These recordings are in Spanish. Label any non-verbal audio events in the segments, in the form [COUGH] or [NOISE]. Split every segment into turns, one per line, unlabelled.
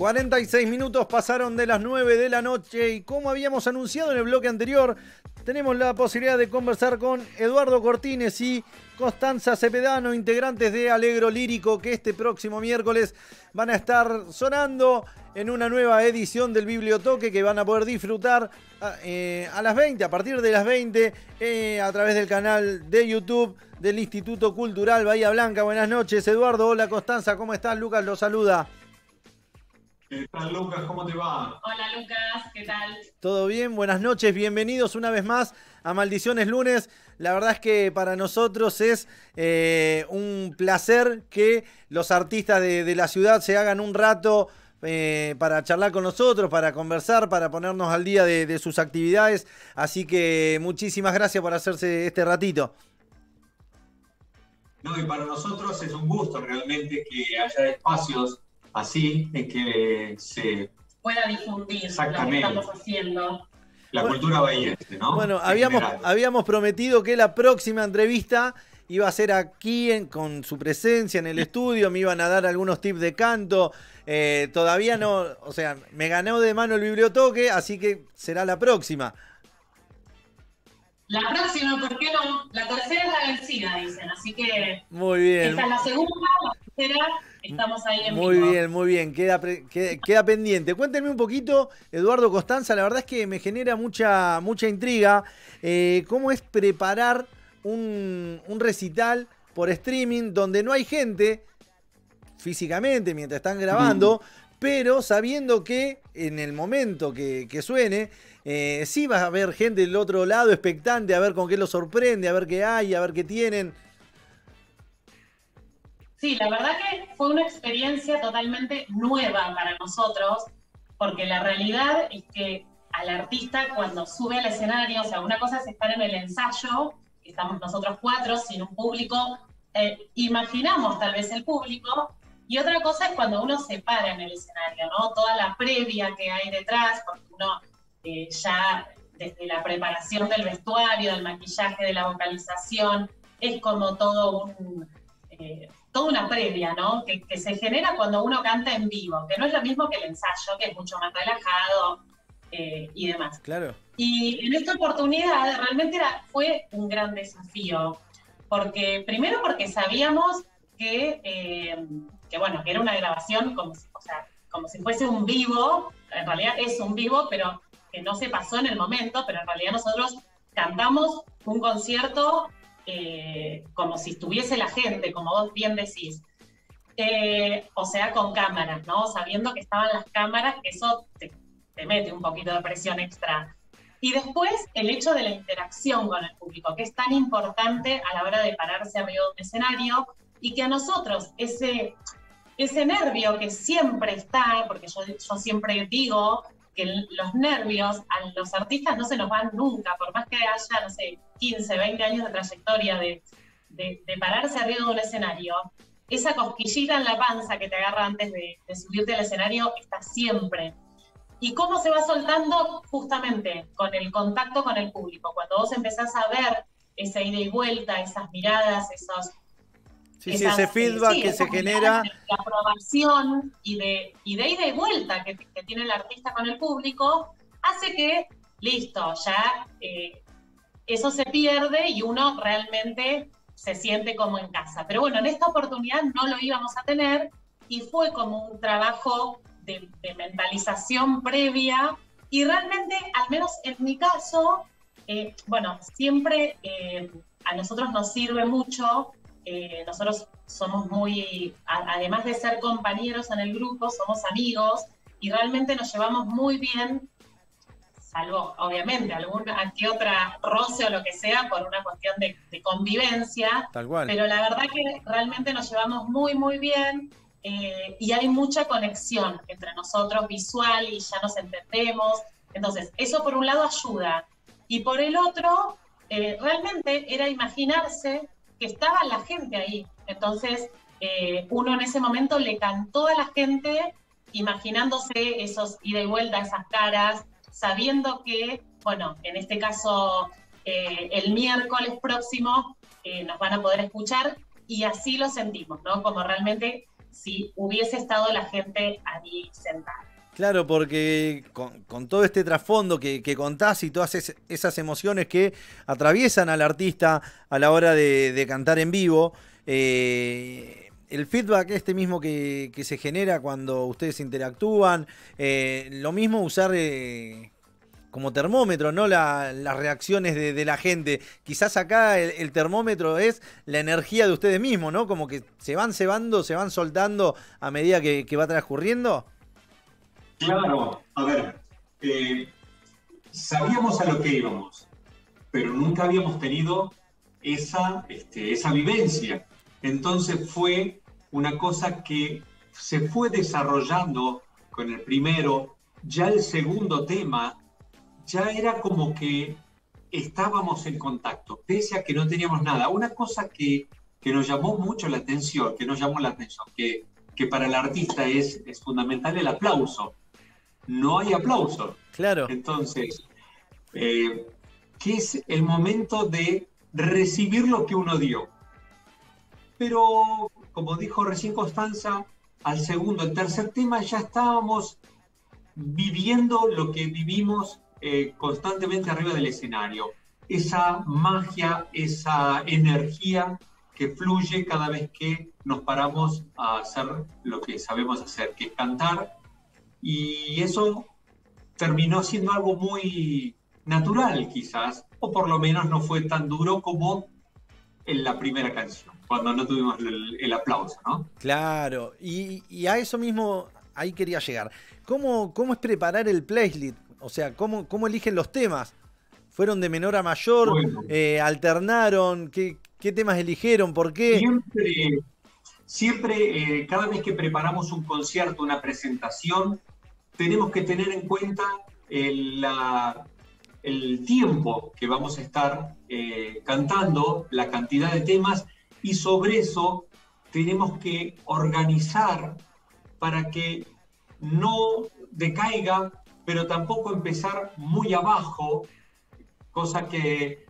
46 minutos pasaron de las 9 de la noche y como habíamos anunciado en el bloque anterior, tenemos la posibilidad de conversar con Eduardo Cortines y Constanza Cepedano, integrantes de Alegro Lírico, que este próximo miércoles van a estar sonando en una nueva edición del Bibliotoque que van a poder disfrutar a, eh, las 20, a partir de las 20, eh, a través del canal de YouTube del Instituto Cultural Bahía Blanca. Buenas noches, Eduardo. Hola, Constanza, ¿cómo estás? Lucas lo saluda.
¿Qué tal, Lucas? ¿Cómo te va?
Hola, Lucas, ¿qué tal?
Todo bien, buenas noches, bienvenidos una vez más a Maldiciones Lunes. La verdad es que para nosotros es eh, un placer que los artistas de, la ciudad se hagan un rato eh, para charlar con nosotros, para conversar, para ponernos al día de, sus actividades. Así que muchísimas gracias por hacerse este ratito.
No, y para nosotros es un gusto realmente que haya espacios así es que se
pueda difundir lo que estamos haciendo.
La cultura bahiense, ¿no?
Bueno, habíamos, habíamos prometido que la próxima entrevista iba a ser aquí con su presencia en el estudio, me iban a dar algunos tips de canto. Eh, todavía no, o sea, me ganó de mano el bibliotoque, así que será la próxima.
La próxima, ¿por qué no? La tercera es la vencida, dicen, así que.
Muy bien.
Esta es la segunda, la tercera Estamos ahí en
Muy bien, muy bien, queda, queda, pendiente. Cuéntenme un poquito, Eduardo Costanza, la verdad es que me genera mucha, mucha intriga. Eh, ¿Cómo es preparar un, recital por streaming donde no hay gente físicamente mientras están grabando, pero sabiendo que en el momento que, suene, eh, sí va a haber gente del otro lado expectante a ver con qué lo sorprende, a ver qué hay, a ver qué tienen.
Sí, la verdad que fue una experiencia totalmente nueva para nosotros, porque la realidad es que al artista cuando sube al escenario, o sea, una cosa es estar en el ensayo, estamos nosotros cuatro sin un público, eh, imaginamos tal vez el público, y otra cosa es cuando uno se para en el escenario, ¿no? Toda la previa que hay detrás, porque uno eh, ya desde la preparación del vestuario, del maquillaje, de la vocalización, es como todo un... Eh, toda una previa, ¿no? Que, se genera cuando uno canta en vivo, que no es lo mismo que el ensayo, que es mucho más relajado eh, y demás.
Claro.
Y en esta oportunidad realmente era, fue un gran desafío, porque primero porque sabíamos que, eh, que bueno, que era una grabación como, o sea, como si fuese un vivo, en realidad es un vivo, pero que no se pasó en el momento, pero en realidad nosotros cantamos un concierto eh, como si estuviese la gente, como vos bien decís. Eh, o sea, con cámaras, ¿no? Sabiendo que estaban las cámaras, eso te, mete un poquito de presión extra. Y después el hecho de la interacción con el público, que es tan importante a la hora de pararse arriba de un escenario y que a nosotros ese, ese nervio que siempre está, porque yo, yo siempre digo que los nervios a los artistas no se nos van nunca, por más que haya, no sé, 15, 20 años de trayectoria de, de, pararse arriba de un escenario, esa cosquillita en la panza que te agarra antes de, subirte al escenario está siempre. ¿Y cómo se va soltando? Justamente con el contacto con el público. Cuando vos empezás a ver esa ida y vuelta, esas miradas, esos...
Sí, sí, ese feedback que se genera.
La aprobación y de, y de ida y vuelta que, tiene el artista con el público, hace que, listo, ya eh, eso se pierde y uno realmente se siente como en casa. Pero bueno, en esta oportunidad no lo íbamos a tener y fue como un trabajo de, mentalización previa y realmente, al menos en mi caso, eh, bueno, siempre eh, a nosotros nos sirve mucho, eh, nosotros somos muy, además de ser compañeros en el grupo, somos amigos y realmente nos llevamos muy bien salvo obviamente alguna que otra roce o lo que sea por una cuestión de, convivencia.
Tal cual.
Pero la verdad que realmente nos llevamos muy, muy bien eh, y hay mucha conexión entre nosotros visual y ya nos entendemos. Entonces, eso por un lado ayuda. Y por el otro, eh, realmente era imaginarse que estaba la gente ahí. Entonces, eh, uno en ese momento le cantó a la gente imaginándose esos ida y vuelta, esas caras, sabiendo que, bueno, en este caso eh, el miércoles próximo eh, nos van a poder escuchar y así lo sentimos, ¿no? Como realmente si hubiese estado la gente ahí sentada.
Claro, porque con, todo este trasfondo que, contás y todas esas emociones que atraviesan al artista a la hora de, cantar en vivo, eh, el feedback este mismo que, se genera cuando ustedes interactúan, eh, lo mismo usar eh, como termómetro, ¿no? las reacciones de, la gente. Quizás acá el, termómetro es la energía de ustedes mismos, ¿no? Como que se van cebando, se van soltando a medida que va transcurriendo.
Claro, a ver, eh, sabíamos a lo que íbamos, pero nunca habíamos tenido esa, este, esa vivencia. Entonces fue una cosa que se fue desarrollando con el primero, ya el segundo tema, ya era como que estábamos en contacto, pese a que no teníamos nada. Una cosa que, que nos llamó mucho la atención, que nos llamó la atención, que, que para el artista es, es fundamental el aplauso no hay aplauso.
Claro.
Entonces, eh, ¿qué es el momento de recibir lo que uno dio? Pero, como dijo recién Constanza, al segundo, al tercer tema ya estábamos viviendo lo que vivimos eh, constantemente arriba del escenario. Esa magia, esa energía que fluye cada vez que nos paramos a hacer lo que sabemos hacer, que es cantar y eso terminó siendo algo muy natural quizás, o por lo menos no fue tan duro como en la primera canción, cuando no tuvimos el, aplauso, ¿no?
Claro, y, a eso mismo ahí quería llegar. ¿Cómo, cómo es preparar el playlist? O sea, ¿cómo, cómo eligen los temas? ¿Fueron de menor a mayor? Eh, ¿Alternaron? ¿Qué, ¿Qué, temas eligieron? ¿Por qué?
Siempre, siempre eh, cada vez que preparamos un concierto, una presentación, tenemos que tener en cuenta el, el tiempo que vamos a estar eh, cantando, la cantidad de temas, y sobre eso tenemos que organizar para que no decaiga, pero tampoco empezar muy abajo, cosa que...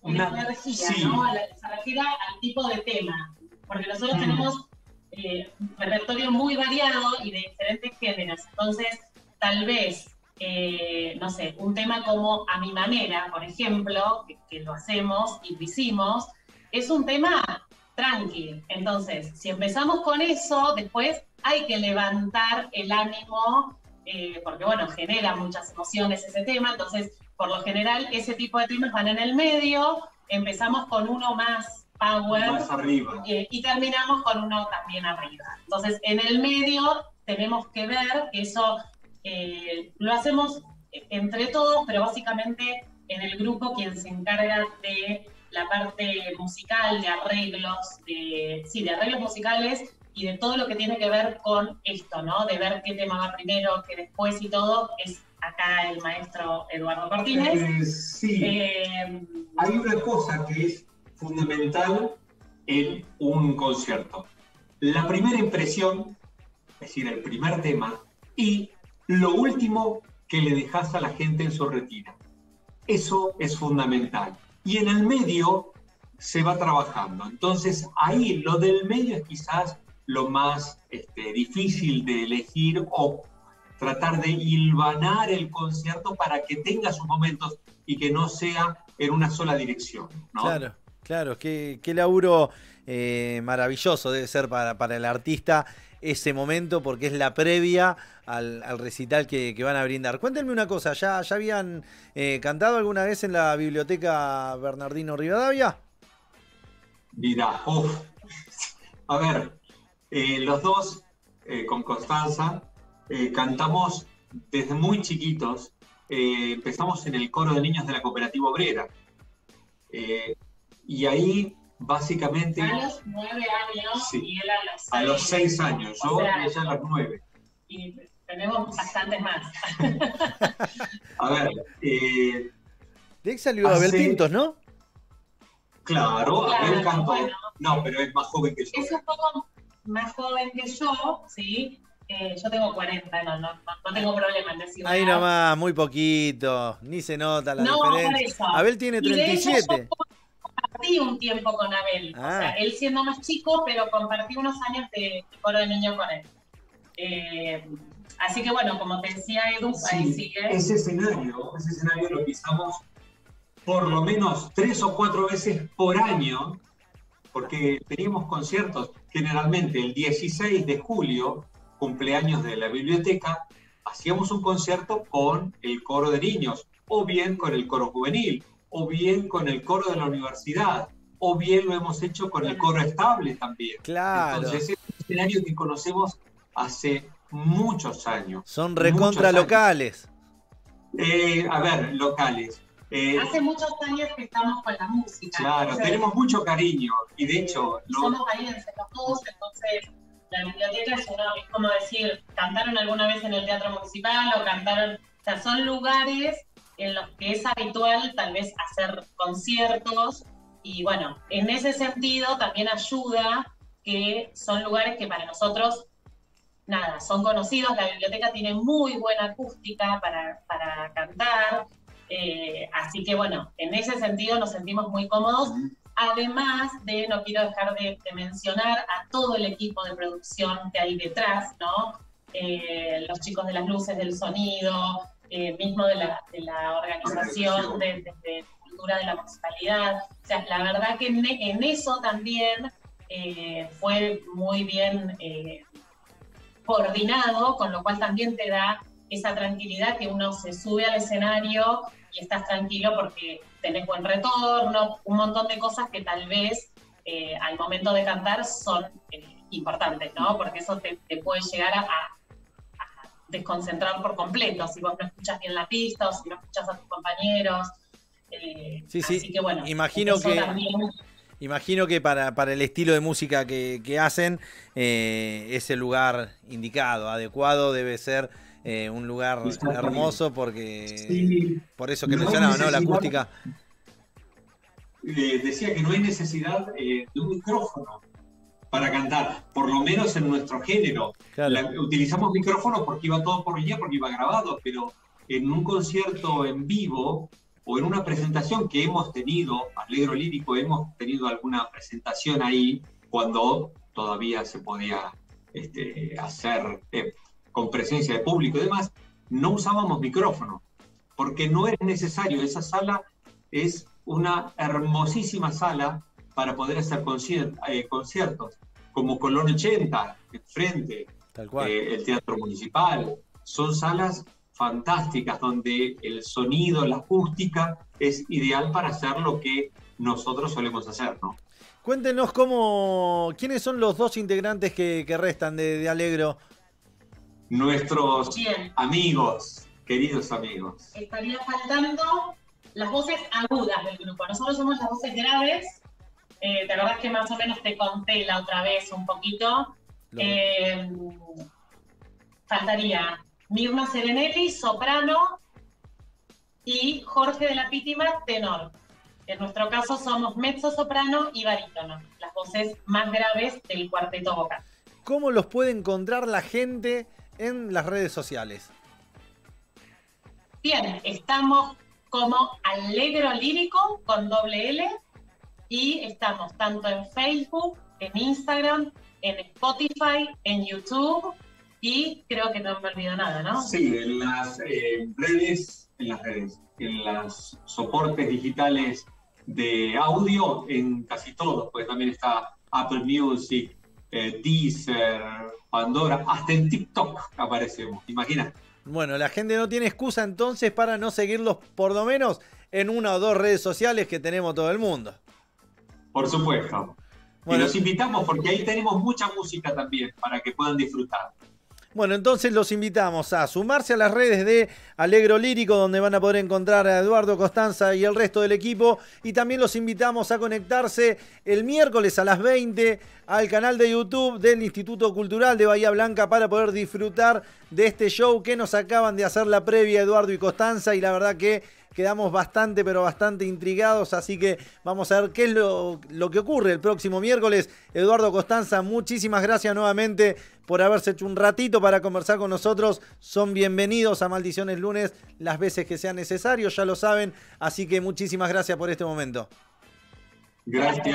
Una energía, ¿no? Se refiere al tipo de tema, porque nosotros mm. tenemos eh, repertorio muy variado y de diferentes géneros. Entonces, tal vez, eh, no sé, un tema como A mi manera, por ejemplo, que, lo hacemos y lo hicimos, es un tema tranqui. Entonces, si empezamos con eso, después hay que levantar el ánimo, eh, porque bueno, genera muchas emociones ese tema. Entonces, por lo general, ese tipo de temas van en el medio. Empezamos con uno más power.
arriba.
Eh, y terminamos con uno también arriba. Entonces, en el medio tenemos que ver que eso eh, lo hacemos entre todos, pero básicamente en el grupo quien se encarga de la parte musical, de arreglos, de, sí, de arreglos musicales y de todo lo que tiene que ver con esto, ¿no? De ver qué tema va primero, qué después y todo, es acá el maestro Eduardo Martínez.
Eh, sí. Hay una cosa que es fundamental en un concierto. La primera impresión, es decir, el primer tema, y lo último que le dejas a la gente en su retina. Eso es fundamental. Y en el medio se va trabajando. Entonces ahí lo del medio es quizás lo más este, difícil de elegir o tratar de hilvanar el concierto para que tenga sus momentos y que no sea en una sola dirección.
Claro. Claro, qué, qué laburo eh, maravilloso debe ser para, para, el artista ese momento porque es la previa al, recital que, van a brindar. Cuéntenme una cosa, ¿ya, ya habían eh, cantado alguna vez en la biblioteca Bernardino Rivadavia?
Mira, a ver, eh, los dos con Constanza cantamos desde muy chiquitos. empezamos en el coro de niños de la cooperativa obrera. Y ahí básicamente...
A los nueve años y él a los seis. A
los seis años, yo y ella a los nueve.
Y tenemos bastantes más. [LAUGHS]
a ver... Eh,
de ahí salió Abel Pintos, ¿no?
Claro, Abel cantó... No, pero es más joven que yo.
Es un poco más joven que yo, ¿sí? Eh, yo tengo 40, no, no, no, tengo problema en decirlo.
Ahí nomás, muy poquito, ni se nota la no, diferencia. Abel tiene 37
compartí un tiempo con Abel. O sea,
Ah.
él siendo más chico, pero compartí unos años de, de coro de niño con él. Eh, así que bueno, como te decía Edu, ahí
Sí,
sigue.
ese escenario, ese escenario lo pisamos por lo menos tres o cuatro veces por año, porque teníamos conciertos generalmente el 16 de julio, cumpleaños de la biblioteca, hacíamos un concierto con el coro de niños, o bien con el coro juvenil, o bien con el coro de la universidad, o bien lo hemos hecho con el coro estable también.
Claro.
Entonces es un escenario que conocemos hace muchos años.
Son recontra locales.
Eh, a ver, locales. Eh,
Hace muchos años que estamos con la música.
claro,
entonces,
tenemos mucho cariño y de hecho,
y
lo-
somos valientes los dos, entonces la biblioteca es, uno, es como decir, cantaron alguna vez en el teatro municipal o cantaron, o sea, son lugares en los que es habitual tal vez hacer conciertos. Y bueno, en ese sentido también ayuda que son lugares que para nosotros, nada, son conocidos, la biblioteca tiene muy buena acústica para, para cantar, eh, así que bueno, en ese sentido nos sentimos muy cómodos. Además de, no quiero dejar de, de mencionar a todo el equipo de producción que hay detrás, ¿no? Eh, los chicos de las luces, del sonido, eh, mismo de la, de la organización de, de- de cultura de la municipalidad. O sea, la verdad que en, en eso también eh, fue muy bien eh, coordinado, con lo cual también te da esa tranquilidad que uno se sube al escenario y estás tranquilo porque tenés buen retorno, un montón de cosas que tal vez eh, al momento de cantar son eh, importantes, ¿no? Porque eso te, te puede llegar a desconcentrar por completo, si vos no escuchas bien la pista o si no escuchas a tus compañeros. eh,
Sí, sí.
Así que bueno,
Imagino que-
también-
Imagino que para, para el estilo de música que, que hacen, eh, es el lugar indicado, adecuado, debe ser eh, un lugar hermoso porque
Sí.
por eso que
No
mencionaba, ¿no? La acústica.
eh, decía que no hay necesidad eh, de un micrófono para cantar, por lo menos en nuestro género.
Claro.
La- utilizamos micrófonos porque iba todo por línea, porque iba grabado, pero en un concierto en vivo o en una presentación que hemos tenido, Alegro Lírico, hemos tenido alguna presentación ahí cuando todavía se podía este, hacer eh, con presencia de público y demás, no usábamos micrófono, porque no es necesario. Esa sala es una hermosísima sala para poder hacer eh, conciertos, como Colón 80, enfrente,
Tal cual.
eh, el Teatro Municipal. Son salas fantásticas donde el sonido, la acústica es ideal para hacer lo que nosotros solemos hacer, ¿no?
Cuéntenos cómo, quiénes son los dos integrantes que, que restan de, de Alegro.
Nuestros
Bien,
amigos, queridos amigos.
estaría faltando las voces agudas del grupo. Nosotros somos las voces graves. Eh, ¿Te acordás que más o menos te conté la otra vez un poquito? Eh, faltaría Mirna Serenelli, soprano, y Jorge de la Pítima, tenor. En nuestro caso somos mezzo soprano y barítono, las voces más graves del cuarteto vocal.
¿Cómo los puede encontrar la gente en las redes sociales?
Bien, estamos como Alegro Lírico con doble L y estamos tanto en Facebook, en Instagram, en Spotify, en YouTube y creo que no me olvido nada, ¿no?
Sí, en las eh, redes, en las redes, en los soportes digitales de audio, en casi todos, pues también está Apple Music, eh, Deezer, Pandora, hasta en TikTok aparecemos, imagina.
Bueno, la gente no tiene excusa entonces para no seguirlos por lo menos en una o dos redes sociales que tenemos todo el mundo.
Por supuesto.
Bueno.
Y los invitamos porque ahí tenemos mucha música también para que puedan disfrutar.
Bueno, entonces los invitamos a sumarse a las redes de Alegro Lírico, donde van a poder encontrar a Eduardo Costanza y el resto del equipo. Y también los invitamos a conectarse el miércoles a las 20 al canal de YouTube del Instituto Cultural de Bahía Blanca para poder disfrutar de este show que nos acaban de hacer la previa Eduardo y Costanza. Y la verdad que quedamos bastante, pero bastante intrigados. Así que vamos a ver qué es lo, lo que ocurre el próximo miércoles. Eduardo Costanza, muchísimas gracias nuevamente por haberse hecho un ratito para conversar con nosotros. Son bienvenidos a Maldiciones Lunes las veces que sea necesario, ya lo saben. Así que muchísimas gracias por este momento.
Gracias.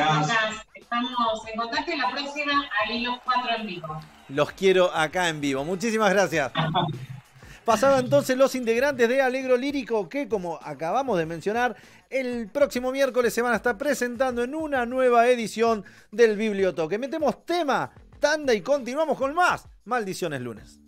Estamos en contacto y la próxima ahí los cuatro en vivo.
Los quiero acá en vivo. Muchísimas gracias. [LAUGHS] Pasaban entonces los integrantes de Alegro Lírico que, como acabamos de mencionar, el próximo miércoles se van a estar presentando en una nueva edición del Bibliotoque. Metemos tema, tanda y continuamos con más. Maldiciones lunes.